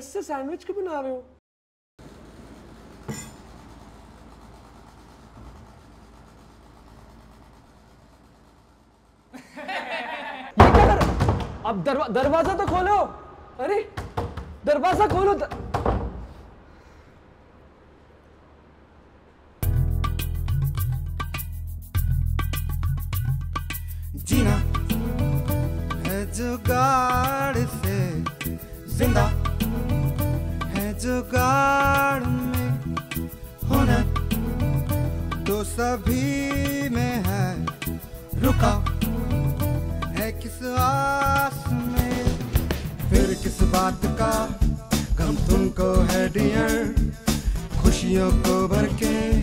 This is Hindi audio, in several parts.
ब्रेड से सैंडविच क्यों बना रहे हो अब दरवा, दरवाज़ा तो खोलो अरे दरवाज़ा खोलो द... जीना है जुगाड़ से ज़िंदा जुगाड़ में होना तो सभी में है। रुका है किस आस में? फिर किस बात का गम तुमको है डियर? खुशियों को भर के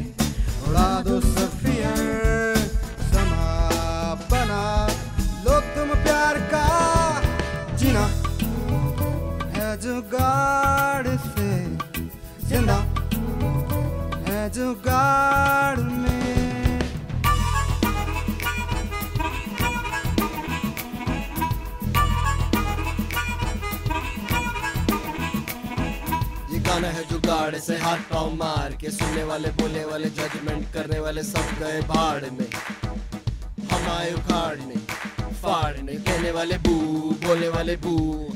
उड़ा दो सफियर। समा तुम प्यार का जीना। है ज़िंदा है जुगाड़ में। गाना है जुगाड़ से हाथ पाँव मार के, सुनने वाले, बोलने वाले जजमेंट करने वाले सब गए भाड़ में। हम आए उखाड़ने फाड़ने कहने वाले बू बोलने वाले बू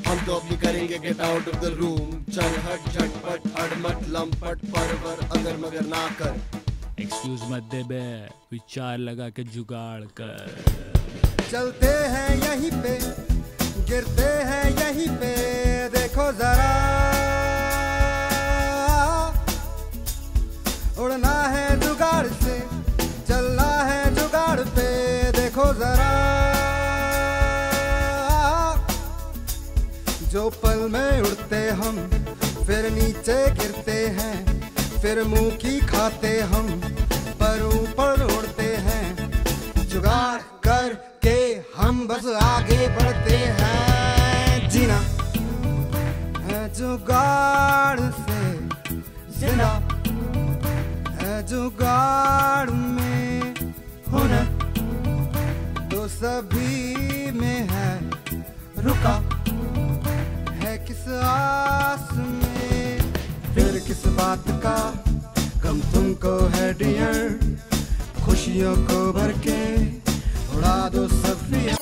हम तो अपनी करेंगे get out of the room चल हट झटपट अड़मट लंपट परवर अगर मगर ना कर. एक्सक्यूज मत दे बे विचार लगा के जुगाड़ कर. चलते हैं यहीं पे गिरते हैं यहीं पे. देखो जरा जो पल में उड़ते हम, फिर नीचे गिरते हैं, फिर मुँह की खाते हम, पर ऊपर उड़ते हैं। जुगाड़ करके हम बस आगे बढ़ते हैं। जीना है जुगाड़ से, ज़िंदा है जुगाड़ में होना। तो सभी में है रुका। किस आस में? फिर किस बात का गम तुमको है डियर? खुशियों को भर के उड़ा दो सफिया।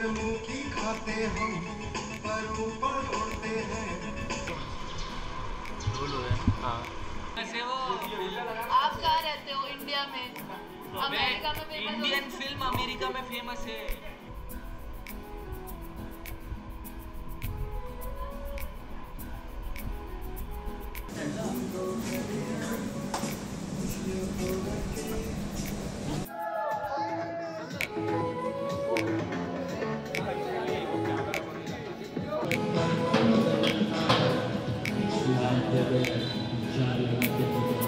फिर मूठी खाते हम पर ऊपर उड़ते हैं। आप कहाँ रहते हो? इंडिया में? अमेरिका में फ़ेमस इंडियन फ़िल्म अमेरिका में फ़ेमस है। yeah you.